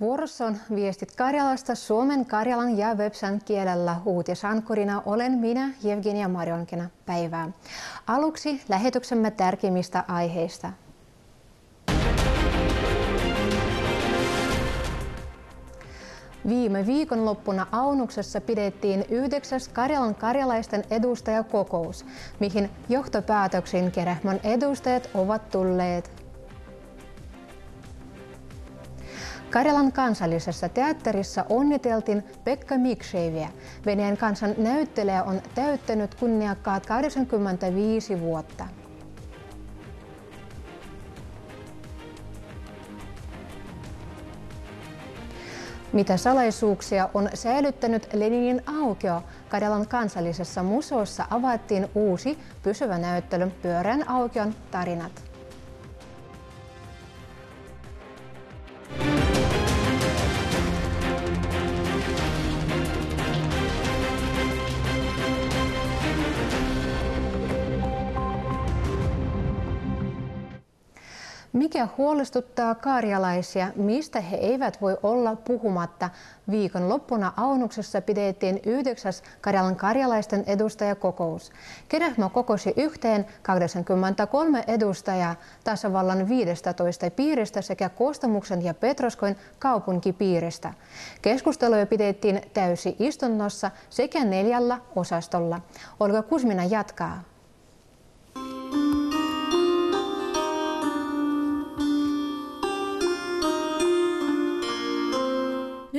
Vuorossa on viestit Karjalasta suomen, karjalan ja websan kielellä. Uutisankurina olen minä, Evgenia Marjonkina. Päivää. Aluksi lähetyksemme tärkeimmistä aiheista. Viime viikonloppuna Aunuksessa pidettiin yhdeksäs Karjalan karjalaisten edustajakokous, mihin johtopäätöksiin Kerehmon edustajat ovat tulleet. Karjalan kansallisessa teatterissa onniteltiin Pekka Mikseiviä. Venäjän kansan näyttelijä on täyttänyt kunniakkaat 85 vuotta. Mitä salaisuuksia on säilyttänyt Leninin aukio? Karjalan kansallisessa museossa avattiin uusi pysyvä näyttely Pyörän aukion tarinat. Mikä huolestuttaa karjalaisia, mistä he eivät voi olla puhumatta? Viikon loppuna Aunuksessa pidettiin yhdeksäs Karjalan karjalaisten edustajakokous. Kerehmo kokosi yhteen 83 edustajaa tasavallan 15 piiristä sekä Kostamuksen ja Petroskoin kaupunkipiiristä. Keskusteluja pidettiin täysi istunnossa sekä neljällä osastolla. Olga Kusmina jatkaa.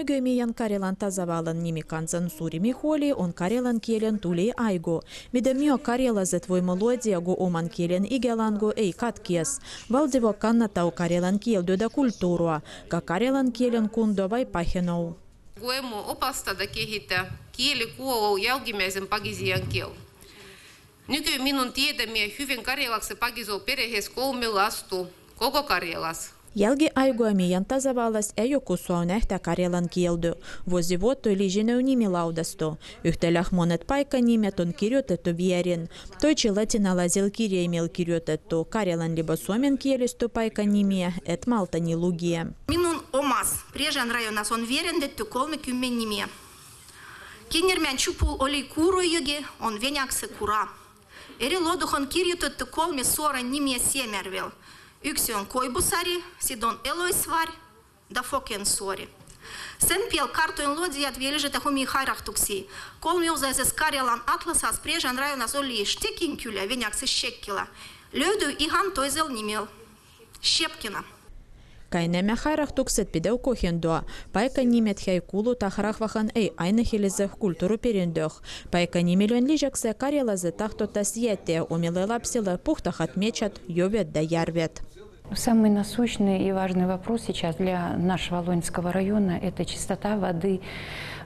Nykymijan Karjalan tasavallan nimikansan suurimi huoli on karjalan kielen tuli aigo. Mitä myö karjalaiset voimme luodiago oman kielen igelango ei katkies. Valdivo kannattaa karjalan kieldytä kulttuurua, ka karjalan kielen kunto vai pahenou. Voimme opastada kehittää kielikuolou jälkimmäisen pagisian kiel. Nyky minun tiedämiä hyvin karjalaksi pagisoo perheessä kolme lastu koko Karjalassa. Ялги айгуами янтазавалас әйо кусуанәх та карелан киелду. Возивот то лижене уними лаудасто. Үхтәләх монет пайка ниме тон кирёте то виерен. Той челатин алазел кире имел кирёте то карелан либо сомен киелес то пайка ниме, эт малта не лугия. Минун омас. Прежен районас он верен дет туколны кюмен ниме. Кинермен чупул олей куру йоге, он веняксы кура. Эри лодухон кирьютет туколме сора ниме семервел. Yksyon koibusari, sidon eloisvari, da foken suori. Sen piel kartoin lodijat vielžete homii hairahtuksi. Kolmiuzaisessa Karjalan atlasas priežan rajonas oli Štikinkylä, venäksi Shekkila. Löytyy ihan Кайнеме хайрах туксет пидеу кохендуа. Пайка нимет хайкулу тахрах вахан эй айны культуру перендех. Пайка нимелен лижексе карелазы тахто тасьете, умелы лапсилы пухтах отмечат, ювет да ярвет. Самый насущный и важный вопрос сейчас для нашего Лонского района – это чистота воды,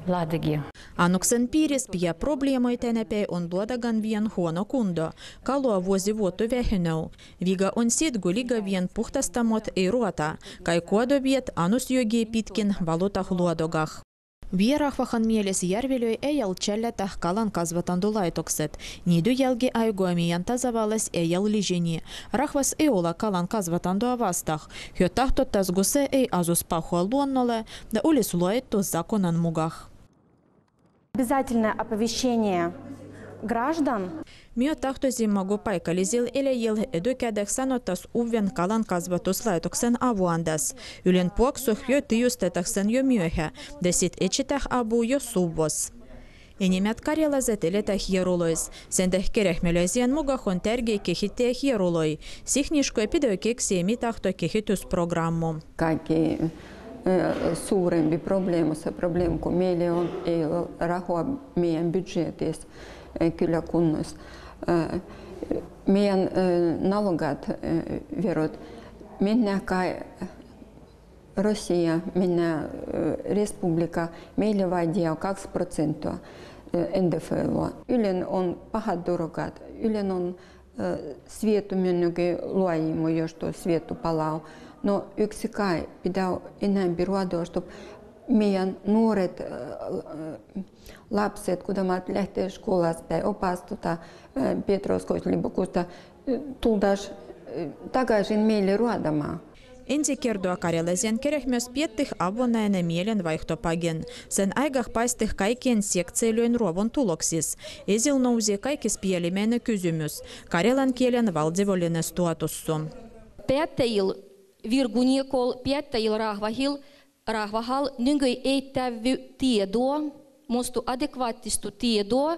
Ладоги. Ануксен пирис пия проблема и тенепе он бладаган вен хуано кундо. Калуа вози воту вехенау. Вига он сид гулига вен пухтастамот и руата. Кайкуадо вет анус йоги питкин валутах луадогах. Виерах вахан миелес ярвелой эял чәллә тахкалан казватан дулай токсет. Ниду ялги айгуами амиян тазавалас эял лижени. Рахвас эола калан казватан дуавастах. Хётах тоттас гусе эй азус пахуа да улис луайт законан мугах. Обязательное оповещение граждан. Myö tahtoisimmago paikallisilla eläjillä etukädek sanotas uven kalan kasvatuslaitoksen avuandas. Ylen puoksuh jo tijustetaksen jo myöhä, desit etsitah abu jo suvos. Enimet karjalaiset eletah hierulois. Sendeh kerehmeläisien mugahon tärkeä kehittää hieruloi. Sihnisko epidökeksiemi tahto kehitysprogrammu. Kaikki suurempi probleema, se probleema, kun meillä on, ei ole rahaa meidän budjetissa kyllä kunnossa. Meidän nalogat, verot, mennään kai Россия, minä Respublika, meillä vaidia 2 prosenttia NDFL. Ylen on pahat dorogat, Ylen on svijetu minunkin luojimu, jos tuo svijetu palaa. No yksi kai pitää enemmän ruodosta, meidän nuoret lapset, kun tämä lähtee koulusta tai opastuta Petroskoislimpukusta, tultaisiin takaisin meille ruodamaan. Ensi kerdoa karjalaisen kerehmös piettih avonainen mielen vaihtopagen. Sen aikaa paistih kaikkien sektseilyön ruovon tuloksis. Esil nousi kaikis pielimeinen kysymys. Karjalan kielen valdivollinen statussu. Päättäjillä Päättäjil virgunikol, päättäjil rahvahil, rahvahal nyngöi eittävy tietoa, mustu adekvaattistu tietoa,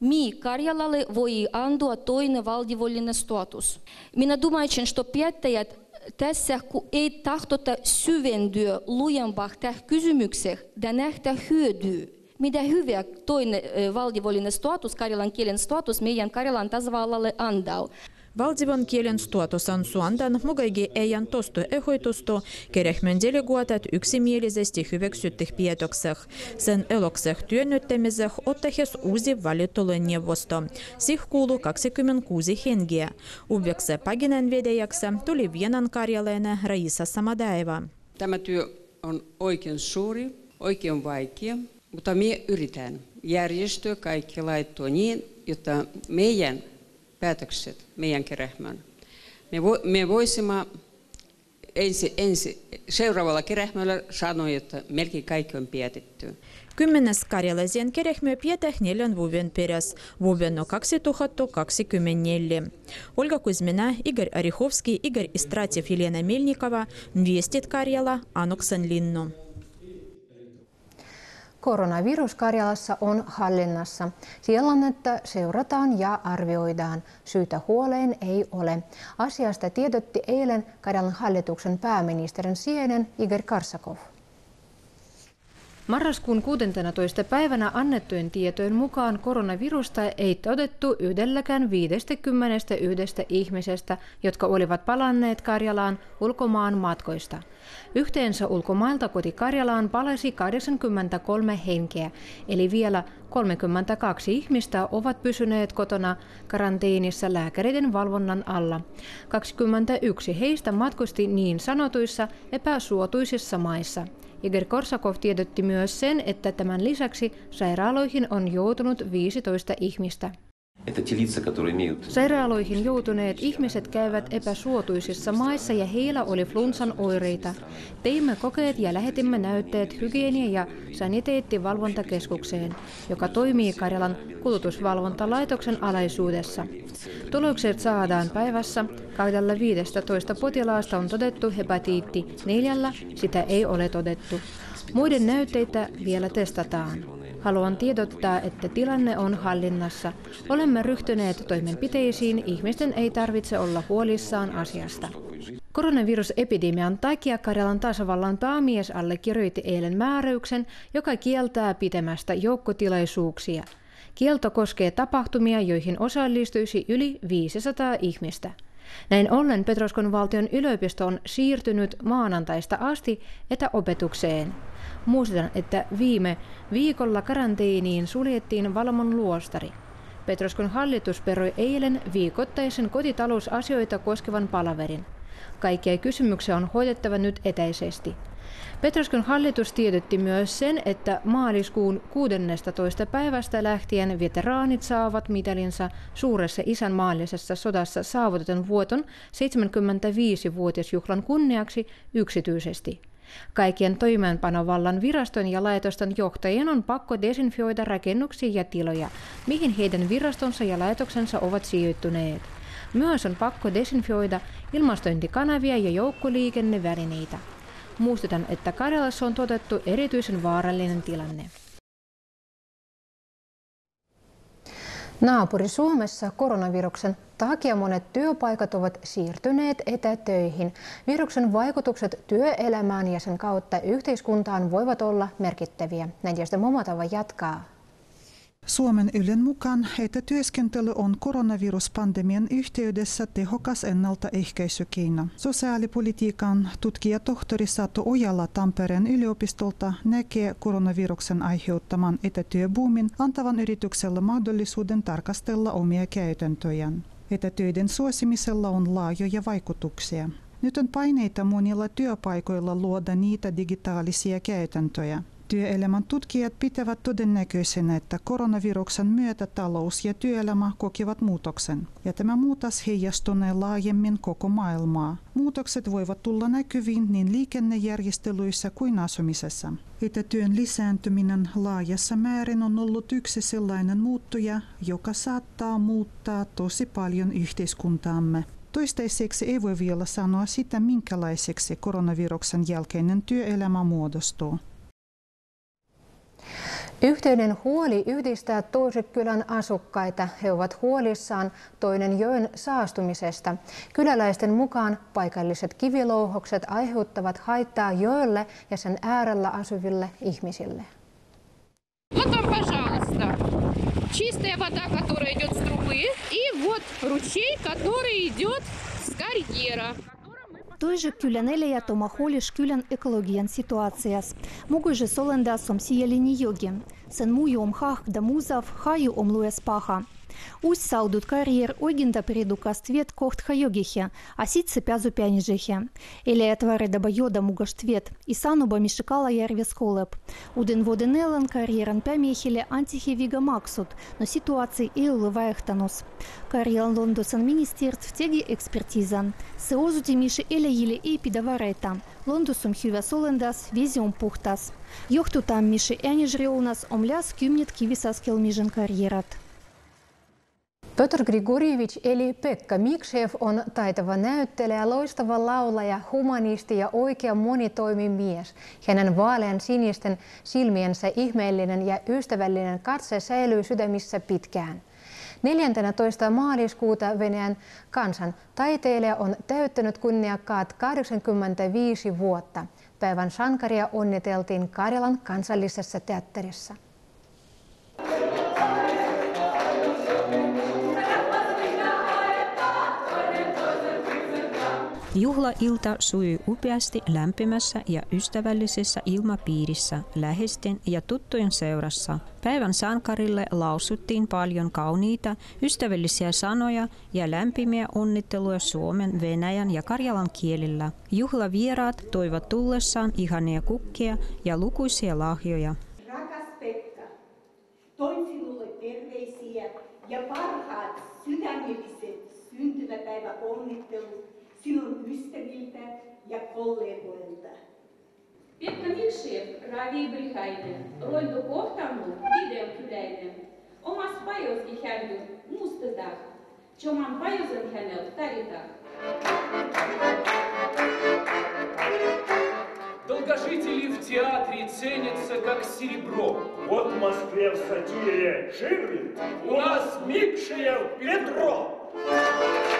mi Karjalalle voi antaa toinen valdivollinen status. Minä думаю, что päättäjät tässä kun ei tahtota syventyä lujempaa tähän kysymykseen ja nähdä hyödyä, mitä hyvää toinen valdivollinen status, karjalan kielen status meidän Karjalan tasavallalle antaa. Valdivan kielen staatusan suandan mukaigi eijan tostu ehoitustu, kerehmen deleguotat yksimielisesti hyväksyttih pietokseh. Sen elokseh työnnyttämiseh ottahes uusi valittulle neuvosto. Sih kuulu 26 hengiä. Uvekse paginen vedäjäksi tuli Vienan karjalainen Raisa Samadaeva. Tämä työ on oikein suuri, oikein vaikea, mutta me yritän järjestöä kaikki laittua niin, jotta meidän päätökset meidän kerähmään. Me, vo, me voisimme ensi, ensi, seuraavalla kerähmällä sanoa, että melkein kaikki on päätetty. Kymmenes karjalaisen kerehmö pieteh neljän vuoden peräs, vuonna 2024. Olga Kuzmina, Igor Arikhovski, Igor Istratiev, Елена Melnikova, Viestit Karjala, Anoksen linnu. Koronavirus Karjalassa on hallinnassa. Tilannetta seurataan ja arvioidaan. Syytä huoleen ei ole. Asiasta tiedotti eilen Karjalan hallituksen pääministerin sienen Igor Karsakov. Marraskuun 16. päivänä annettujen tietojen mukaan koronavirusta ei todettu yhdelläkään 51 ihmisestä, jotka olivat palanneet Karjalaan ulkomaan matkoista. Yhteensä ulkomailta koti Karjalaan palasi 83 henkeä, eli vielä 32 ihmistä ovat pysyneet kotona karantiinissa lääkäreiden valvonnan alla. 21 heistä matkusti niin sanotuissa epäsuotuisissa maissa. Igor Korsakov tiedotti myös sen, että tämän lisäksi sairaaloihin on joutunut 15 ihmistä. Sairaaloihin joutuneet ihmiset käyvät epäsuotuisissa maissa ja heillä oli flunsan oireita. Teimme kokeet ja lähetimme näytteet hygienia- ja saniteettivalvontakeskukseen, joka toimii Karjalan kulutusvalvontalaitoksen alaisuudessa. Tulokset saadaan päivässä. Kahdella 15 potilaasta on todettu hepatiitti, neljällä sitä ei ole todettu. Muiden näytteitä vielä testataan. Haluan tiedottaa, että tilanne on hallinnassa. Olemme ryhtyneet toimenpiteisiin, ihmisten ei tarvitse olla huolissaan asiasta. Koronavirusepidemian takia Karjalan tasavallan päämies allekirjoitti eilen määräyksen, joka kieltää pitämästä joukkotilaisuuksia. Kielto koskee tapahtumia, joihin osallistuisi yli 500 ihmistä. Näin ollen Petroskon valtion yliopisto on siirtynyt maanantaista asti etäopetukseen. Muistutan, että viime viikolla karanteeniin suljettiin Valmon luostari. Petroskon hallitus peroi eilen viikoittaisen kotitalousasioita koskevan palaverin. Kaikkia kysymyksiä on hoidettava nyt etäisesti. Petroskon hallitus tiedotti myös sen, että maaliskuun 16. päivästä lähtien veteraanit saavat mitalinsa suuressa isänmaallisessa sodassa saavutetun vuoton 75-vuotisjuhlan kunniaksi yksityisesti. Kaikkien toimeenpanovallan viraston ja laitosten johtajien on pakko desinfioida rakennuksia ja tiloja, mihin heidän virastonsa ja laitoksensa ovat sijoittuneet. Myös on pakko desinfioida ilmastointikanavia ja joukkoliikennevälineitä. Muistutan, että Karjalassa on todettu erityisen vaarallinen tilanne. Naapuri Suomessa koronaviruksen takia monet työpaikat ovat siirtyneet etätöihin. Viruksen vaikutukset työelämään ja sen kautta yhteiskuntaan voivat olla merkittäviä. Näin Momotava jatkaa. Suomen Ylen mukaan etätyöskentely on koronaviruspandemian yhteydessä tehokas ennaltaehkäisykeino. Sosiaalipolitiikan tutkija tohtori Satu Ojala Tampereen yliopistolta näkee koronaviruksen aiheuttaman etätyöbuumin antavan yrityksellä mahdollisuuden tarkastella omia käytäntöjään. Etätöiden suosimisella on laajoja vaikutuksia. Nyt on paineita monilla työpaikoilla luoda niitä digitaalisia käytäntöjä. Työelämän tutkijat pitävät todennäköisenä, että koronaviruksen myötä talous ja työelämä kokivat muutoksen, ja tämä muutos heijastunee laajemmin koko maailmaa. Muutokset voivat tulla näkyviin niin liikennejärjestelyissä kuin asumisessa. Etätyön lisääntyminen laajassa määrin on ollut yksi sellainen muuttuja, joka saattaa muuttaa tosi paljon yhteiskuntaamme. Toistaiseksi ei voi vielä sanoa sitä, minkälaiseksi koronaviruksen jälkeinen työelämä muodostuu. Yhteinen huoli yhdistää kylän asukkaita. He ovat huolissaan toinen joen saastumisesta. Kyläläisten mukaan paikalliset kivilouhokset aiheuttavat haittaa joelle ja sen äärellä asuville ihmisille. Вот вам, пожалуйста, чистая вода, которая идет с трубы, и вот ручей, который идет с карьера. Той же кюлянелия томахолиш кюлян экологиян ситуацияс. Мугуйжи соленда сомсия лини йоги. Сен мую омхах дамузав хаю омлуес паха. Усть салдут карьер ойгинда приду каствет кохтха йогихе, асит пязу пянижихе. Или этого редоба йода мугаштвет, и сануба мишикала ярвес холеп. Уден воден элен карьеран пямехеле антихе вига максут, но ситуации и улывая хтанос. Карьеран лондосан министерств теги экспертизан. Сеозу тимиши или еле и пидаварета. Лондусум хювя солендас, визиум пухтас. Йохту там миши эни жре у нас омляс кюмнет кивисаскел мижен карьерат. Petr Grigorjevich eli Pekka Mikshev on taitava näyttelijä, loistava laulaja, humanisti ja oikea monitoimimies. Hänen vaalean sinisten silmiensä ihmeellinen ja ystävällinen katse säilyy sydämissä pitkään. 14. maaliskuuta Venäjän kansan taiteilija on täyttänyt kunniakkaat 85 vuotta. Päivän sankaria onniteltiin Karjalan kansallisessa teatterissa. Juhlailta sujui upeasti lämpimässä ja ystävällisessä ilmapiirissä läheisten ja tuttujen seurassa. Päivän sankarille lausuttiin paljon kauniita, ystävällisiä sanoja ja lämpimiä onnitteluja Suomen, Venäjän ja Karjalan kielillä. Juhlavieraat toivat tullessaan ihania kukkia ja lukuisia lahjoja. Rakas Pekka, toin sinulle terveisiä ja parhaat sydämelliset syntymäpäivä onnittelut silloin ystäviltä ja kollegoilta. Vietnamin chef Ravi Bilhainen, rointu kohtannut videoküläinen. Omas pajoski händy mustetaan, choman pajosen häneltä taritaan. Долгожители в театре ценятся как серебро. Вот в Москве в сатире Ширвин, у нас Микшеев Петро. Петро.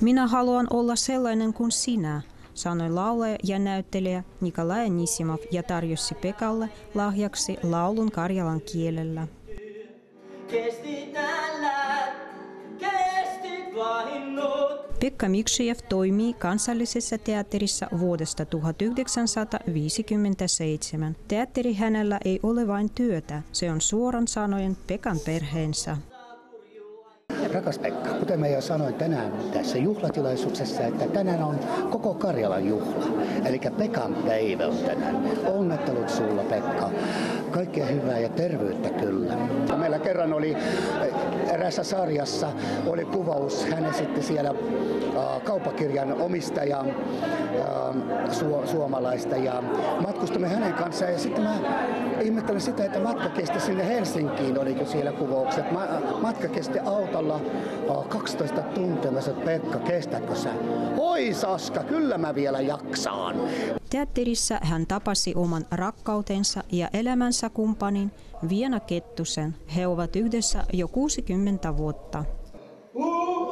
Minä haluan olla sellainen kuin sinä, sanoi laulaja ja näyttelijä Nikolai Nisimov ja tarjosi Pekalle lahjaksi laulun karjalan kielellä. Pekka Miksiev toimii kansallisessa teatterissa vuodesta 1957. Teatteri hänellä ei ole vain työtä, se on suoran sanoen Pekan perheensä. Rakas Pekka, kuten mä jo sanoin tänään tässä juhlatilaisuuksessa, että tänään on koko Karjalan juhla. Eli Pekan päivä on tänään. Onnettelut sulla Pekka. Kaikkea hyvää ja terveyttä kyllä. Meillä kerran oli eh, erässä sarjassa oli kuvaus. Hän esitti siellä äh, kaupakirjan omistaja äh, su- suomalaista ja matkustamme hänen kanssaan. Ja sitten mä ihmettelen sitä, että matka kesti sinne Helsinkiin, oliko siellä kuvaukset. Ma- matka kesti autolla äh, 12 tuntia. Mä sanoin, Pekka, kestätkö sä? Oi Saska, kyllä mä vielä jaksaan. Teatterissa hän tapasi oman rakkautensa ja elämänsä kumppanin Viena Kettusen. He ovat yhdessä jo 60 vuotta. Minun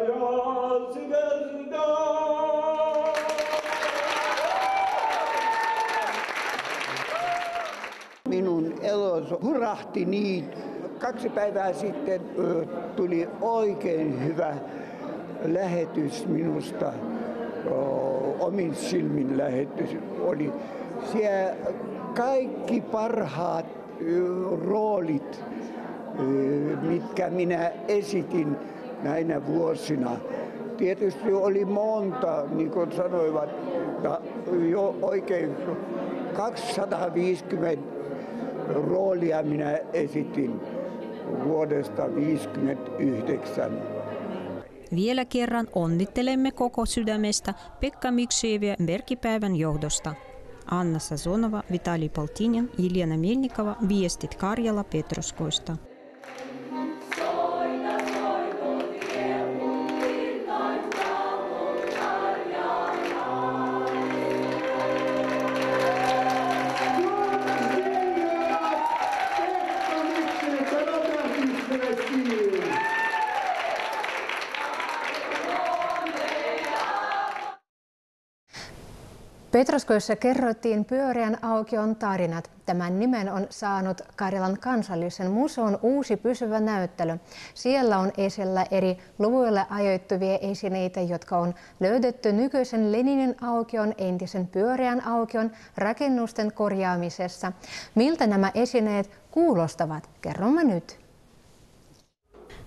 elos hurahti niin. Kaksi päivää sitten tuli oikein hyvä lähetys minusta omin silmin lähetty. Oli siellä kaikki parhaat roolit, mitkä minä esitin näinä vuosina. Tietysti oli monta, niin kuin sanoivat, jo oikein 250 roolia minä esitin vuodesta 1959. Vielä kerran onnittelemme koko sydämestä Pekka Miksieviä merkipäivän johdosta. Anna Sazonova, Vitali Poltinin, Jelena Melnikova, Viestit Karjala Petroskoista. Petroskoissa kerrottiin pyöreän aukion tarinat. Tämän nimen on saanut Karjalan kansallisen museon uusi pysyvä näyttely. Siellä on esillä eri luvuille ajoittuvia esineitä, jotka on löydetty nykyisen Leninin aukion, entisen pyöreän aukion rakennusten korjaamisessa. Miltä nämä esineet kuulostavat? Kerromme nyt.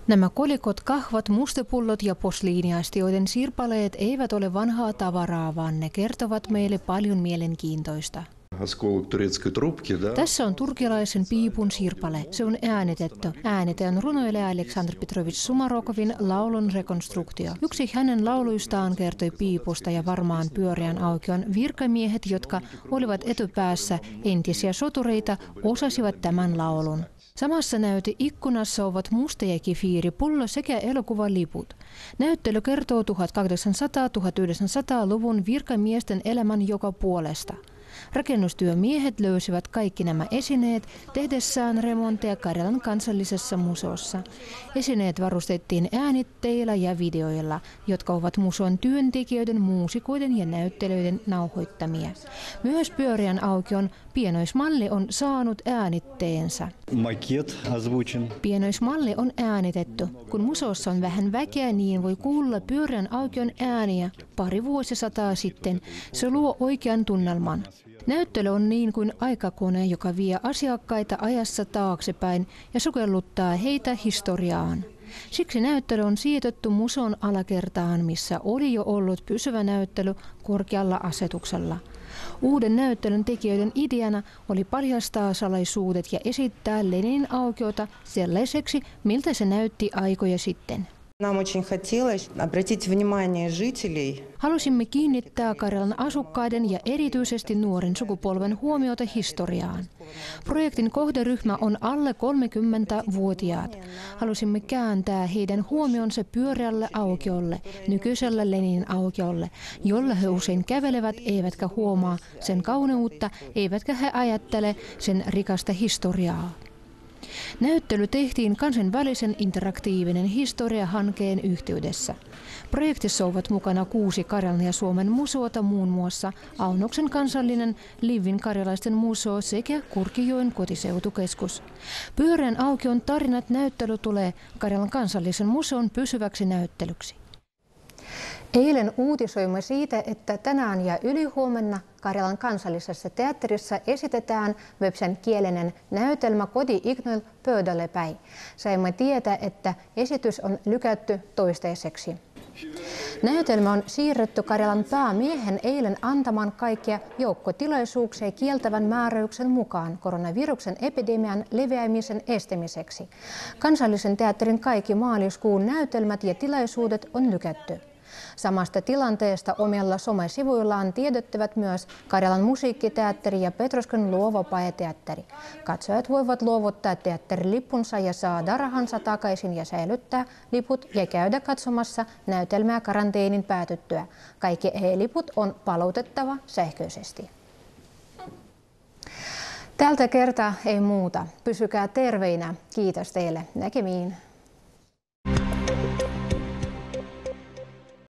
Nämä kolikot, kahvat, mustepullot ja posliiniastioiden sirpaleet eivät ole vanhaa tavaraa, vaan ne kertovat meille paljon mielenkiintoista. Tässä on turkilaisen piipun sirpale. Se on äänitetty. Äänite on runoilija Aleksandr Petrovich Sumarokovin laulun rekonstruktio. Yksi hänen lauluistaan kertoi piipusta ja varmaan pyöreän aukion virkamiehet, jotka olivat etupäässä entisiä sotureita, osasivat tämän laulun. Samassa näyte ikkunassa ovat musta ja kifiiri, pullo sekä elokuvaliput. Näyttely kertoo 1800-1900-luvun virkamiesten elämän joka puolesta. Rakennustyömiehet löysivät kaikki nämä esineet tehdessään remontteja Karjalan kansallisessa museossa. Esineet varustettiin äänitteillä ja videoilla, jotka ovat museon työntekijöiden, muusikoiden ja näyttelyiden nauhoittamia. Myös pyöreän aukion pienoismalli on saanut äänitteensä. Pienoismalli on äänitetty. Kun museossa on vähän väkeä, niin voi kuulla pyöreän aukion ääniä pari vuosisataa sitten. Se luo oikean tunnelman. Näyttely on niin kuin aikakone, joka vie asiakkaita ajassa taaksepäin ja sukelluttaa heitä historiaan. Siksi näyttely on sijoitettu museon alakertaan, missä oli jo ollut pysyvä näyttely korkealla asetuksella. Uuden näyttelyn tekijöiden ideana oli paljastaa salaisuudet ja esittää Leninin aukiota sellaiseksi, miltä se näytti aikoja sitten. Нам очень хотелось обратить внимание жителей. Halusimme kiinnittää Karjalan asukkaiden ja erityisesti nuoren sukupolven huomiota historiaan. Projektin kohderyhmä on alle 30-vuotiaat. Halusimme kääntää heidän huomionsa pyöreälle aukiolle, nykyisellä Lenin aukiolle, jolla he usein kävelevät eivätkä huomaa sen kauneutta, eivätkä he ajattele sen rikasta historiaa. Näyttely tehtiin kansainvälisen interaktiivinen historiahankkeen yhteydessä. Projektissa ovat mukana kuusi Karjalan ja Suomen museota, muun muassa Aunoksen kansallinen, Livin karjalaisten museo sekä Kurkijoen kotiseutukeskus. Pyöreän aukion tarinat näyttely tulee Karjalan kansallisen museon pysyväksi näyttelyksi. Eilen uutisoimme siitä, että tänään ja ylihuomenna Karjalan kansallisessa teatterissa esitetään Websen kielinen näytelmä Kodi Ignoil pöydälle päin. Saimme tietää, että esitys on lykätty toistaiseksi. Näytelmä on siirretty Karjalan päämiehen eilen antaman kaikkia joukkotilaisuuksia kieltävän määräyksen mukaan koronaviruksen epidemian leviämisen estämiseksi. Kansallisen teatterin kaikki maaliskuun näytelmät ja tilaisuudet on lykätty. Samasta tilanteesta omilla somesivuillaan tiedottavat myös Karjalan musiikkiteatteri ja Petroskan luova paeteatteri. Katsojat voivat luovuttaa teatterilippunsa ja saada rahansa takaisin ja säilyttää liput ja käydä katsomassa näytelmää karanteenin päätyttyä. Kaikki e-liput on palautettava sähköisesti. Tältä kertaa ei muuta. Pysykää terveinä. Kiitos teille. Näkemiin.